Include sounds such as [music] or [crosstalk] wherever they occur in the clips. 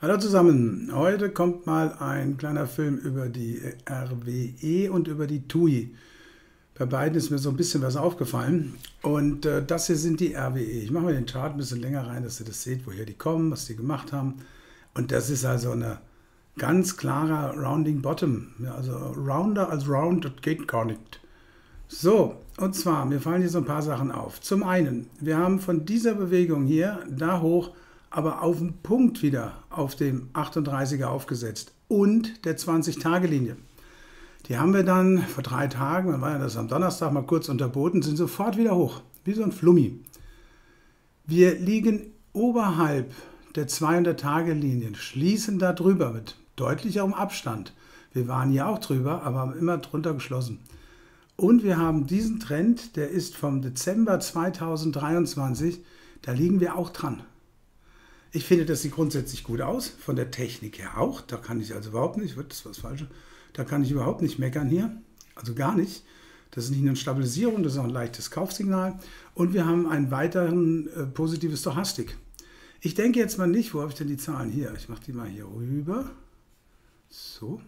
Hallo zusammen, heute kommt mal ein kleiner Film über die RWE und über die TUI. Bei beiden ist mir so ein bisschen was aufgefallen und äh, das hier sind die RWE. Ich mache mal den Chart ein bisschen länger rein, dass ihr das seht, woher die kommen, was die gemacht haben. Und das ist also eine ganz klarer Rounding Bottom. Ja, also Rounder als Round, das geht gar nicht. So, und zwar, mir fallen hier so ein paar Sachen auf. Zum einen, wir haben von dieser Bewegung hier da hoch aber auf den Punkt wieder auf dem 38er aufgesetzt und der 20-Tage-Linie. Die haben wir dann vor drei Tagen, wann war ja das am Donnerstag, mal kurz unterboten, sind sofort wieder hoch, wie so ein Flummi. Wir liegen oberhalb der 200-Tage-Linie, schließen da drüber mit deutlichem Abstand. Wir waren hier auch drüber, aber haben immer drunter geschlossen. Und wir haben diesen Trend, der ist vom Dezember 2023, da liegen wir auch dran. Ich finde, das sieht grundsätzlich gut aus, von der Technik her auch. Da kann ich also überhaupt nicht, das was Falsches, da kann ich überhaupt nicht meckern hier. Also gar nicht. Das ist nicht nur eine Stabilisierung, das ist auch ein leichtes Kaufsignal. Und wir haben ein weiteren äh, positives Stochastik. Ich denke jetzt mal nicht, wo habe ich denn die Zahlen hier? Ich mache die mal hier rüber. So.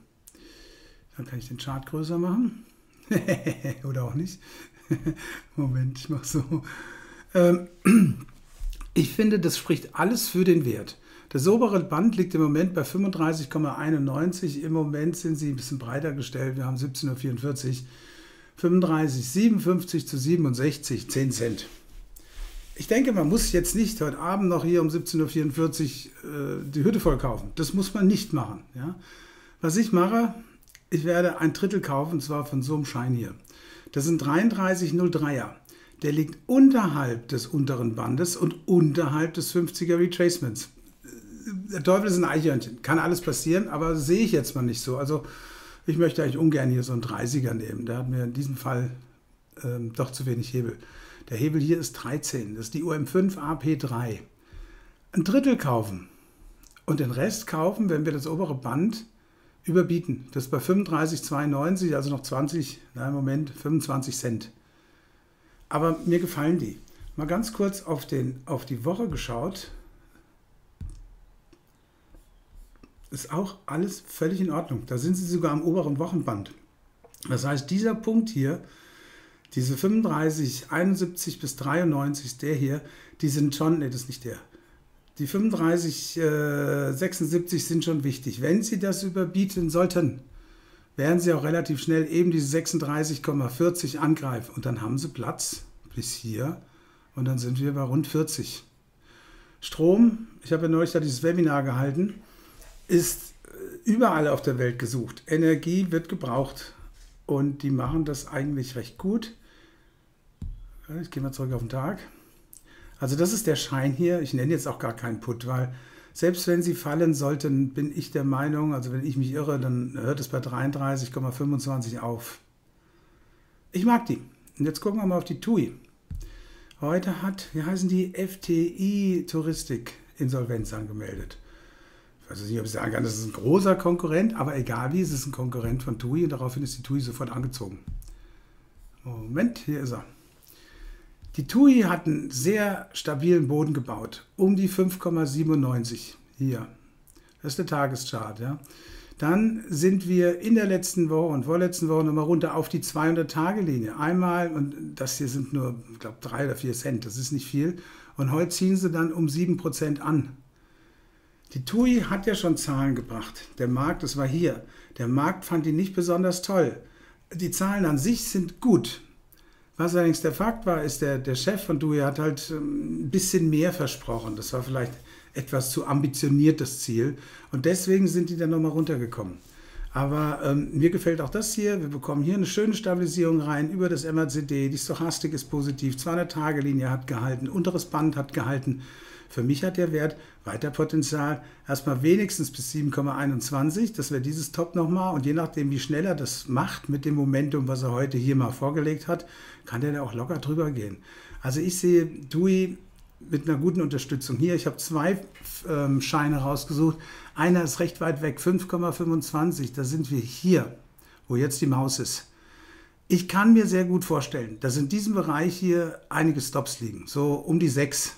Dann kann ich den Chart größer machen. [laughs] Oder auch nicht. [laughs] Moment, ich mache so. Ähm, [clears throat] ich finde, das spricht alles für den Wert. Das obere Band liegt im Moment bei 35,91. Im Moment sind sie ein bisschen breiter gestellt. Wir haben 17,44 Uhr. 35, 57 zu 67, 10 Cent. Ich denke, man muss jetzt nicht heute Abend noch hier um 17.44 Uhr äh, die Hütte voll kaufen. Das muss man nicht machen. Ja? Was ich mache, ich werde ein Drittel kaufen, und zwar von so einem Schein hier. Das sind 33,03er der liegt unterhalb des unteren Bandes und unterhalb des 50er Retracements. Der Teufel ist ein Eichhörnchen. Kann alles passieren, aber sehe ich jetzt mal nicht so. Also ich möchte eigentlich ungern hier so einen 30er nehmen. Der hat mir in diesem Fall ähm, doch zu wenig Hebel. Der Hebel hier ist 13. Das ist die UM5 AP3. Ein Drittel kaufen und den Rest kaufen, wenn wir das obere Band überbieten. Das ist bei 35,92, also noch 20, na im Moment 25 Cent. Aber mir gefallen die. Mal ganz kurz auf, den, auf die Woche geschaut. Ist auch alles völlig in Ordnung. Da sind sie sogar am oberen Wochenband. Das heißt, dieser Punkt hier, diese 35, 71 bis 93, der hier, die sind schon, ne, das ist nicht der. Die 35, äh, 76 sind schon wichtig. Wenn Sie das überbieten sollten, werden sie auch relativ schnell eben diese 36,40 angreifen. Und dann haben sie Platz bis hier und dann sind wir bei rund 40. Strom, ich habe ja neulich da dieses Webinar gehalten, ist äh, überall auf der Welt gesucht. Energie wird gebraucht und die machen das eigentlich recht gut. Ich gehe mal zurück auf den Tag. Also das ist der Schein hier. Ich nenne jetzt auch gar keinen Put, weil selbst wenn sie fallen sollten, bin ich der Meinung, also wenn ich mich irre, dann hört es bei 33,25 auf. Ich mag die. Und jetzt gucken wir mal auf die TUI. Heute hat, wie heißen die, FTI Touristik Insolvenz angemeldet. Ich weiß nicht, ob ich sagen kann, das ist ein großer Konkurrent, aber egal wie, es ist ein Konkurrent von TUI und daraufhin ist die TUI sofort angezogen. Moment, hier ist er. Die TUI hat einen sehr stabilen Boden gebaut, um die 5,97 hier. Das ist der Tageschart. Ja. Dann sind wir in der letzten Woche und vorletzten Woche nochmal runter auf die 200-Tage-Linie. Einmal, und das hier sind nur, ich glaube, drei oder vier Cent, das ist nicht viel. Und heute ziehen sie dann um 7% an. Die TUI hat ja schon Zahlen gebracht. Der Markt, das war hier. Der Markt fand die nicht besonders toll. Die Zahlen an sich sind gut. Was allerdings der Fakt war, ist, der, der Chef von DUI hat halt ähm, ein bisschen mehr versprochen. Das war vielleicht etwas zu ambitioniert, das Ziel. Und deswegen sind die dann nochmal runtergekommen. Aber ähm, mir gefällt auch das hier. Wir bekommen hier eine schöne Stabilisierung rein über das MACD. Die Stochastik ist positiv. 200-Tage-Linie hat gehalten. Unteres Band hat gehalten. Für mich hat der Wert weiter Potenzial. Erstmal wenigstens bis 7,21. Das wäre dieses Top nochmal. Und je nachdem, wie schnell er das macht mit dem Momentum, was er heute hier mal vorgelegt hat, kann der da auch locker drüber gehen. Also ich sehe DUI mit einer guten Unterstützung. Hier, ich habe zwei ähm, Scheine rausgesucht. Einer ist recht weit weg, 5,25. Da sind wir hier, wo jetzt die Maus ist. Ich kann mir sehr gut vorstellen, dass in diesem Bereich hier einige Stops liegen, so um die 6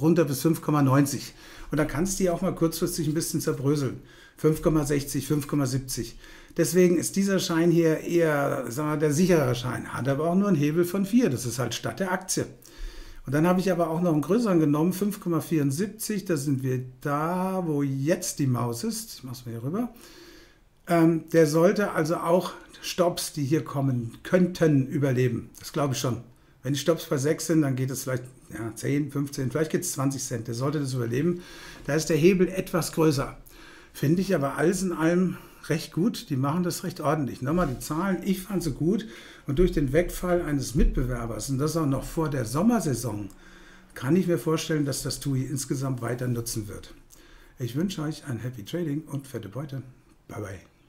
runter bis 5,90. Und dann kannst du die auch mal kurzfristig ein bisschen zerbröseln. 5,60, 5,70. Deswegen ist dieser Schein hier eher sagen wir, der sichere Schein, hat aber auch nur einen Hebel von 4. Das ist halt statt der Aktie. Und dann habe ich aber auch noch einen größeren genommen, 5,74. Da sind wir da, wo jetzt die Maus ist. Ich mache es mal hier rüber. Ähm, der sollte also auch Stops, die hier kommen könnten, überleben. Das glaube ich schon. Wenn die Stops bei 6 sind, dann geht es vielleicht ja, 10, 15, vielleicht geht es 20 Cent. Der sollte das überleben. Da ist der Hebel etwas größer. Finde ich aber alles in allem recht gut. Die machen das recht ordentlich. Nochmal die Zahlen, ich fand sie gut. Und durch den Wegfall eines Mitbewerbers, und das auch noch vor der Sommersaison, kann ich mir vorstellen, dass das TUI insgesamt weiter nutzen wird. Ich wünsche euch ein Happy Trading und fette Beute. Bye bye.